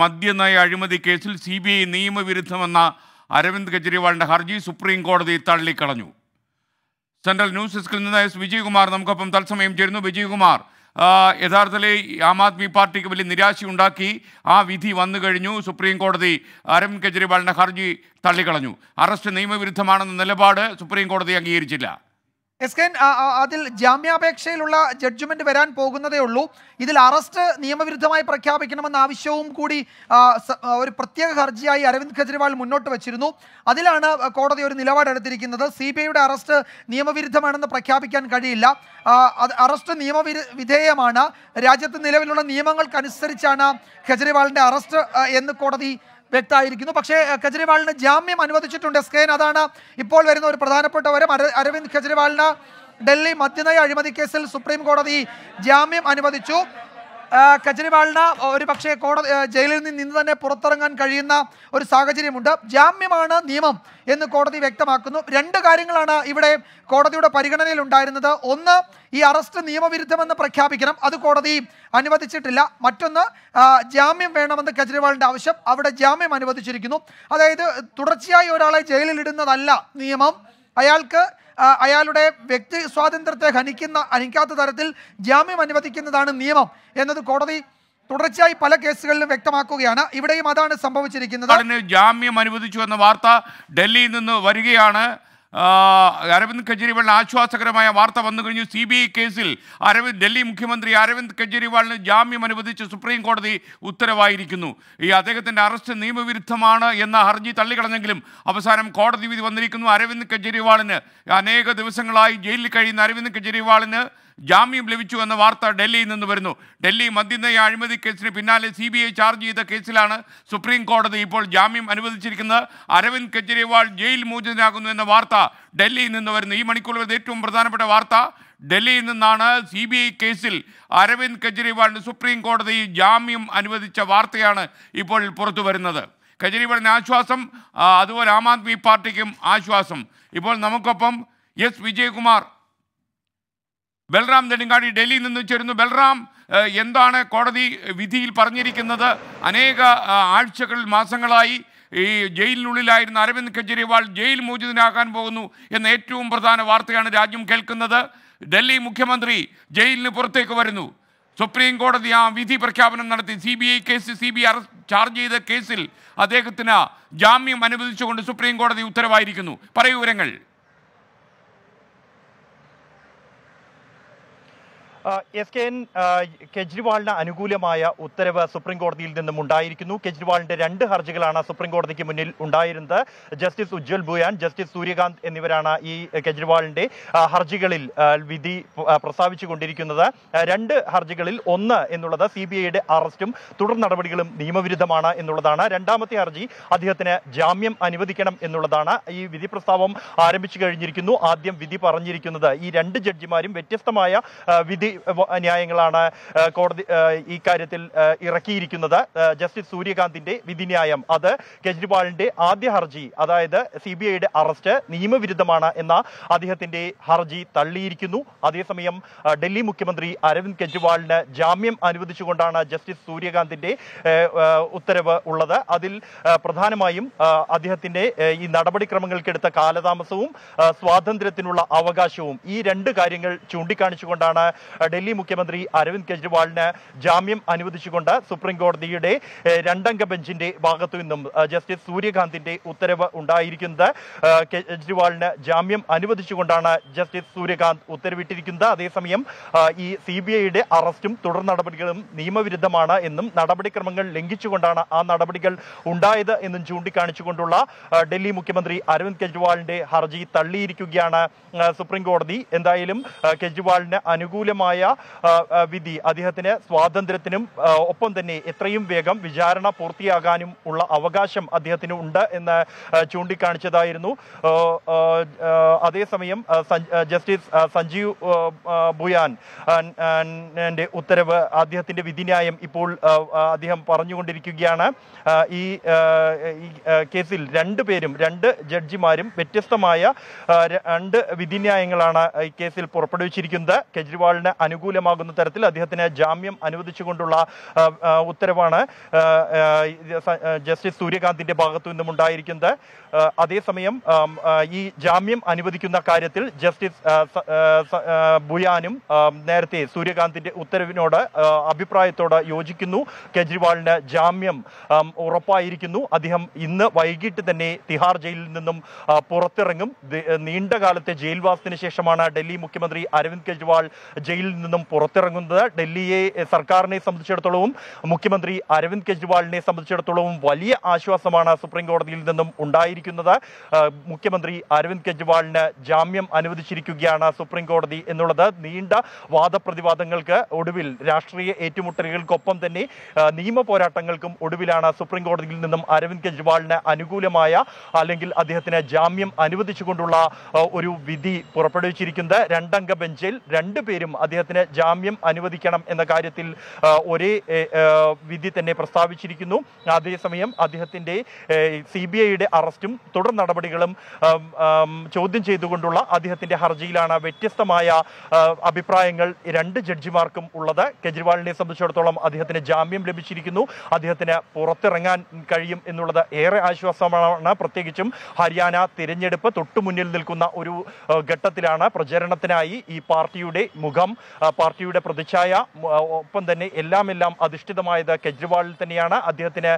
മദ്യനയ അഴിമതി കേസിൽ C B I നിയമവിരുദ്ധമെന്ന അരവിന്ദ് കെജ്രിവാളിന്റെ ഹർജി സുപ്രീം കോടതി തള്ളിക്കളഞ്ഞു. സെൻട്രൽ ന്യൂസ് ഡെസ്കിൽ നിന്ന് എസ് വിജയകുമാർ നമുക്കൊപ്പം തത്സമയം ചേരുന്നു. വിജയകുമാർ യഥാർത്ഥത്തിൽ ആം ആദ്മി പാർട്ടിക്ക് വലിയ നിരാശയുണ്ടാക്കി ആ വിധി വന്നു കഴിഞ്ഞു. സുപ്രീം കോടതി അരവിന്ദ് കെജ്രിവാളിന്റെ ഹർജി തള്ളിക്കളഞ്ഞു. അറസ്റ്റ് നിയമവിരുദ്ധമാണെന്ന നിലപാട് സുപ്രീം കോടതി അംഗീകരിച്ചില്ല. എസ് കെ അതിൽ ജാമ്യാപേക്ഷയിലുള്ള ജഡ്ജ്മെന്റ് വരാൻ പോകുന്നതേ ഉള്ളൂ. ഇതിൽ അറസ്റ്റ് നിയമവിരുദ്ധമായി പ്രഖ്യാപിക്കണമെന്ന ആവശ്യവും കൂടി ഒരു പ്രത്യേക ഹർജിയായി അരവിന്ദ് കെജ്രിവാൾ മുന്നോട്ട് വച്ചിരുന്നു. അതിലാണ് കോടതി ഒരു നിലപാടെടുത്തിരിക്കുന്നത് സി ബി ഐയുടെ അറസ്റ്റ് നിയമവിരുദ്ധമാണെന്ന് പ്രഖ്യാപിക്കാൻ കഴിയില്ല. അറസ്റ്റ് നിയമവിരു വിധേയമാണ്. രാജ്യത്ത് നിലവിലുള്ള നിയമങ്ങൾക്കനുസരിച്ചാണ് കെജ്രിവാളിന്റെ അറസ്റ്റ് എന്ന് കോടതി വ്യക്തമായിരിക്കുന്നു. പക്ഷേ കെജ്രിവാളിന് ജാമ്യം അനുവദിച്ചിട്ടുണ്ട് സ്കെയിൻ അതാണ് ഇപ്പോൾ വരുന്ന ഒരു പ്രധാനപ്പെട്ട വരം അര- അരവിന്ദ് കെജ്രിവാളിന് ഡൽഹി മദ്യനയ അഴിമതി കേസിൽ സുപ്രീം കോടതി ജാമ്യം അനുവദിച്ചു. കെജ്രിവാളിന് ഒരു പക്ഷേ കോടതി ജയിലിൽ നിന്ന് ഇന്ന് തന്നെ പുറത്തിറങ്ങാൻ കഴിയുന്ന ഒരു സാഹചര്യമുണ്ട്. ജാമ്യമാണ് നിയമം എന്ന് കോടതി വ്യക്തമാക്കുന്നു. രണ്ട് കാര്യങ്ങളാണ് ഇവിടെ കോടതിയുടെ പരിഗണനയിൽ ഉണ്ടായിരുന്നത്. ഒന്ന് ഈ അറസ്റ്റ് നിയമവിരുദ്ധമെന്ന് പ്രഖ്യാപിക്കണം. അത് കോടതി അനുവദിച്ചിട്ടില്ല. മറ്റൊന്ന് ജാമ്യം വേണമെന്ന് കെജ്രിവാളിന്റെ ആവശ്യം അവിടെ ജാമ്യം അനുവദിച്ചിരിക്കുന്നു. അതായത് തുടർച്ചയായി ഒരാളെ ജയിലിൽ ഇടുന്നതല്ല നിയമം. അയാൾക്ക് അയാളുടെ വ്യക്തി സ്വാതന്ത്ര്യത്തെ ഹനിക്കുന്ന ഹനിക്കാത്ത തരത്തിൽ ജാമ്യം അനുവദിക്കുന്നതാണ് നിയമം എന്നത് കോടതി തുടർച്ചയായി പല കേസുകളിലും വ്യക്തമാക്കുകയാണ്. ഇവിടെയും അതാണ് സംഭവിച്ചിരിക്കുന്നത്. ജാമ്യം അനുവദിച്ചു എന്ന വാർത്ത ഡൽഹിയിൽ നിന്ന് വരികയാണ്. അരവിന്ദ് കെജ്രിവാളിന് ആശ്വാസകരമായ വാർത്ത വന്നു കഴിഞ്ഞു. സി ബി ഐ കേസിൽ അരവിന്ദ് ഡൽഹി മുഖ്യമന്ത്രി അരവിന്ദ് കെജ്രിവാളിന് ജാമ്യം അനുവദിച്ച് സുപ്രീം കോടതി ഉത്തരവായിരിക്കുന്നു. ഈ അദ്ദേഹത്തിന്റെ അറസ്റ്റ് നിയമവിരുദ്ധമാണ് എന്ന ഹർജി തള്ളിക്കളഞ്ഞെങ്കിലും അവസാനം കോടതി വിധി വന്നിരിക്കുന്നു. അരവിന്ദ് കെജ്രിവാളിന് അനേക ദിവസങ്ങളായി ജയിലിൽ കഴിയുന്ന അരവിന്ദ് കെജ്രിവാളിന് ജാമ്യം ലഭിച്ചു എന്ന വാർത്ത ഡൽഹിയിൽ നിന്ന് വരുന്നു. ഡൽഹി മദ്യനയ അഴിമതി കേസിന് പിന്നാലെ സി ബി ഐ ചാർജ് ചെയ്ത കേസിലാണ് സുപ്രീം കോടതി ഇപ്പോൾ ജാമ്യം അനുവദിച്ചിരിക്കുന്നത്. അരവിന്ദ് കെജ്രിവാൾ ജയിൽ മോചിതനാകുന്നു എന്ന വാർത്ത ഡൽഹിയിൽ നിന്ന് വരുന്നു. ഈ മണിക്കൂറിൽ ഏറ്റവും പ്രധാനപ്പെട്ട വാർത്ത ഡൽഹിയിൽ നിന്നാണ് സി ബി ഐ കേസിൽ അരവിന്ദ് കെജ്രിവാളിന് സുപ്രീം കോടതി ജാമ്യം അനുവദിച്ച വാർത്തയാണ് ഇപ്പോൾ പുറത്തു വരുന്നത്. കെജ്രിവാളിന് ആശ്വാസം അതുപോലെ ആം ആദ്മി പാർട്ടിക്കും ആശ്വാസം. ഇപ്പോൾ നമുക്കൊപ്പം എസ് വിജയകുമാർ ബൽറാം നെടുങ്കാടി ഡൽഹിയിൽ നിന്ന് ചേരുന്നു. ബൽറാം എന്താണ് കോടതി വിധിയിൽ പറഞ്ഞിരിക്കുന്നത്? അനേക ആഴ്ചകൾ മാസങ്ങളായി ഈ ജയിലിനുള്ളിലായിരുന്ന അരവിന്ദ് കെജ്രിവാൾ ജയിൽ മോചിതനാകാൻ പോകുന്നു എന്ന ഏറ്റവും പ്രധാന വാർത്തയാണ് രാജ്യം കേൾക്കുന്നത്. ഡൽഹി മുഖ്യമന്ത്രി ജയിലിന് പുറത്തേക്ക് വരുന്നു. സുപ്രീം കോടതി ആ വിധി പ്രഖ്യാപനം നടത്തി. C B I case C B arrest charge ചെയ്ത കേസിൽ അദ്ദേഹത്തിന് ജാമ്യം അനുവദിച്ചുകൊണ്ട് സുപ്രീം കോടതി ഉത്തരവായിരിക്കുന്നു. പറയൂ വിവരങ്ങൾ. എസ് കെ എൻ കെജ്രിവാളിന് അനുകൂലമായ ഉത്തരവ് സുപ്രീം കോടതിയിൽ നിന്നും ഉണ്ടായിരിക്കുന്നു. കെജ്രിവാളിന്റെ രണ്ട് ഹർജികളാണ് സുപ്രീം കോടതിക്ക് മുന്നിൽ ഉണ്ടായിരുന്നത്. ജസ്റ്റിസ് ഉജ്വൽ ഭൂയാൻ ജസ്റ്റിസ് സൂര്യകാന്ത് എന്നിവരാണ് ഈ കെജ്രിവാളിന്റെ ഹർജികളിൽ വിധി പ്രസ്താവിച്ചു കൊണ്ടിരിക്കുന്നത് രണ്ട് ഹർജികളിൽ ഒന്ന് എന്നുള്ളത് സി ബി ഐയുടെ അറസ്റ്റും തുടർ നടപടികളും നിയമവിരുദ്ധമാണ് എന്നുള്ളതാണ്. രണ്ടാമത്തെ ഹർജി അദ്ദേഹത്തിന് ജാമ്യം അനുവദിക്കണം എന്നുള്ളതാണ്. ഈ വിധി പ്രസ്താവം ആരംഭിച്ചു കഴിഞ്ഞിരിക്കുന്നു. ആദ്യം വിധി പറഞ്ഞിരിക്കുന്നത് ഈ രണ്ട് ജഡ്ജിമാരും വ്യത്യസ്തമായ വിധി ന്യായങ്ങളാണ് കോടതി ഈ കാര്യത്തിൽ ഇറക്കിയിരിക്കുന്നത്. ജസ്റ്റിസ് സൂര്യകാന്തിന്റെ വിധിന്യായം. അത് കെജ്രിവാളിന്റെ ആദ്യ ഹർജി അതായത് സി ബി ഐയുടെ അറസ്റ്റ് നിയമവിരുദ്ധമാണ് എന്ന അദ്ദേഹത്തിന്റെ ഹർജി തള്ളിയിരിക്കുന്നു. അതേസമയം ഡൽഹി മുഖ്യമന്ത്രി അരവിന്ദ് കെജ്രിവാളിന് ജാമ്യം അനുവദിച്ചുകൊണ്ടാണ് ജസ്റ്റിസ് സൂര്യകാന്തിന്റെ ഉത്തരവ് ഉള്ളത്. അതിൽ പ്രധാനമായും അദ്ദേഹത്തിന്റെ ഈ നടപടിക്രമങ്ങൾക്കെടുത്ത കാലതാമസവും സ്വാതന്ത്ര്യത്തിനുള്ള അവകാശവും ഈ രണ്ട് കാര്യങ്ങൾ ചൂണ്ടിക്കാണിച്ചുകൊണ്ടാണ് ഡൽഹി മുഖ്യമന്ത്രി അരവിന്ദ് കെജ്രിവാളിന് ജാമ്യം അനുവദിച്ചുകൊണ്ട് സുപ്രീം കോടതിയുടെ രണ്ടംഗ ബെഞ്ചിന്റെ ഭാഗത്തു നിന്നും ജസ്റ്റിസ് സൂര്യകാന്തിന്റെ ഉത്തരവ് ഉണ്ടായിരിക്കുന്നത്. കെജ്രിവാളിന് ജാമ്യം അനുവദിച്ചുകൊണ്ടാണ് ജസ്റ്റിസ് സൂര്യകാന്ത് ഉത്തരവിട്ടിരിക്കുന്നത്. അതേസമയം ഈ സി ബി ഐയുടെ അറസ്റ്റും തുടർ നടപടികളും നിയമവിരുദ്ധമാണ് എന്നും നടപടിക്രമങ്ങൾ ലംഘിച്ചുകൊണ്ടാണ് ആ നടപടികൾ ഉണ്ടായത് എന്നും ചൂണ്ടിക്കാണിച്ചുകൊണ്ടുള്ള ഡൽഹി മുഖ്യമന്ത്രി അരവിന്ദ് കെജ്രിവാളിന്റെ ഹർജി തള്ളിയിരിക്കുകയാണ് സുപ്രീം കോടതി. എന്തായാലും കെജ്രിവാളിന് അനുകൂലമായ ആ, വിധി അദ്ദേഹത്തിന് സ്വാതന്ത്ര്യത്തിനും ഒപ്പം തന്നെ എത്രയും വേഗം വിചാരണ പൂർത്തിയാകാനും ഉള്ള അവകാശം അദ്ദേഹത്തിന് ഉണ്ട് എന്ന് ചൂണ്ടിക്കാണിച്ചതായിരുന്നു. അതേസമയം ജസ്റ്റിസ് സഞ്ജീവ് ബുയാൻ ഉത്തരവ് അദ്ദേഹത്തിന്റെ വിധിന്യായം ഇപ്പോൾ അദ്ദേഹം പറഞ്ഞുകൊണ്ടിരിക്കുകയാണ്. ഈ കേസിൽ രണ്ട് പേരും രണ്ട് ജഡ്ജിമാരും വ്യത്യസ്തമായ രണ്ട് വിധിന്യായങ്ങളാണ് ഈ കേസിൽ പുറപ്പെടുവിച്ചിരിക്കുന്നത്. കെജ്രിവാളിന് അനുകൂലമാകുന്ന തരത്തിൽ അദ്ദേഹത്തിന് ജാമ്യം അനുവദിച്ചുകൊണ്ടുള്ള ഉത്തരവാണ് ജസ്റ്റിസ് സൂര്യകാന്തിന്റെ ഭാഗത്തു നിന്നും ഉണ്ടായിരിക്കുന്നത്. അതേസമയം ഈ ജാമ്യം അനുവദിക്കുന്ന കാര്യത്തിൽ ജസ്റ്റിസ് ബുയാനും നേരത്തെ സൂര്യകാന്തിന്റെ ഉത്തരവിനോട് അഭിപ്രായത്തോട് യോജിക്കുന്നു. കെജ്രിവാളിന് ജാമ്യം ഉറപ്പായിരിക്കുന്നു. അദ്ദേഹം ഇന്ന് വൈകിട്ട് തന്നെ തിഹാർ ജയിലിൽ നിന്നും പുറത്തിറങ്ങും. നീണ്ടകാലത്തെ നീണ്ട കാലത്തെ ജയിൽവാസത്തിന് ശേഷമാണ് ഡൽഹി മുഖ്യമന്ത്രി അരവിന്ദ് കെജ്രിവാൾ ജയിലിൽ നിന്നും പുറത്തിറങ്ങുന്നത്. ഡൽഹിയെ സർക്കാരിനെ സംബന്ധിച്ചിടത്തോളവും മുഖ്യമന്ത്രി അരവിന്ദ് കെജ്രിവാളിനെ സംബന്ധിച്ചിടത്തോളവും വലിയ ആശ്വാസമാണ് സുപ്രീം കോടതിയിൽ നിന്നും ഉണ്ടായിരിക്കുന്നത്. മുഖ്യമന്ത്രി അരവിന്ദ് കെജ്രിവാളിന് ജാമ്യം അനുവദിച്ചിരിക്കുകയാണ് സുപ്രീം കോടതി എന്നുള്ളത്. നീണ്ട വാദപ്രതിവാദങ്ങൾക്ക് ഒടുവിൽ രാഷ്ട്രീയ ഏറ്റുമുട്ടലുകൾക്കൊപ്പം തന്നെ നിയമ പോരാട്ടങ്ങൾക്കും ഒടുവിലാണ് സുപ്രീം കോടതിയിൽ നിന്നും അരവിന്ദ് കെജ്രിവാളിന് അനുകൂലമായ അല്ലെങ്കിൽ അദ്ദേഹത്തിന് ജാമ്യം അനുവദിച്ചുകൊണ്ടുള്ള ഒരു വിധി പുറപ്പെടുവിച്ചിരിക്കുന്നത്. രണ്ടംഗ ബെഞ്ചിൽ രണ്ടുപേരും അദ്ദേഹത്തിന് ജാമ്യം അനുവദിക്കണം എന്ന കാര്യത്തിൽ ഒരേ വിധി തന്നെ പ്രസ്താവിച്ചിരിക്കുന്നു. അതേസമയം അദ്ദേഹത്തിന്റെ സി ബി ഐയുടെ അറസ്റ്റും തുടർ നടപടികളും ചോദ്യം ചെയ്തുകൊണ്ടുള്ള അദ്ദേഹത്തിന്റെ ഹർജിയിലാണ് വ്യത്യസ്തമായ അഭിപ്രായങ്ങൾ രണ്ട് ജഡ്ജിമാർക്കും ഉള്ളത്. കെജ്രിവാളിനെ സംബന്ധിച്ചിടത്തോളം അദ്ദേഹത്തിന് ജാമ്യം ലഭിച്ചിരിക്കുന്നു. അദ്ദേഹത്തിന് പുറത്തിറങ്ങാൻ കഴിയും എന്നുള്ളത് ഏറെ ആശ്വാസമാണ്. പ്രത്യേകിച്ചും ഹരിയാന തിരഞ്ഞെടുപ്പ് തൊട്ടുമുന്നിൽ നിൽക്കുന്ന ഒരു ഘട്ടത്തിലാണ് പ്രചരണത്തിനായി ഈ പാർട്ടിയുടെ മുഖം പാർട്ടിയുടെ പ്രതിച്ഛായ ഒപ്പം തന്നെ എല്ലാം എല്ലാം അധിഷ്ഠിതമായത് കെജ്രിവാളിൽ തന്നെയാണ്. അദ്ദേഹത്തിന്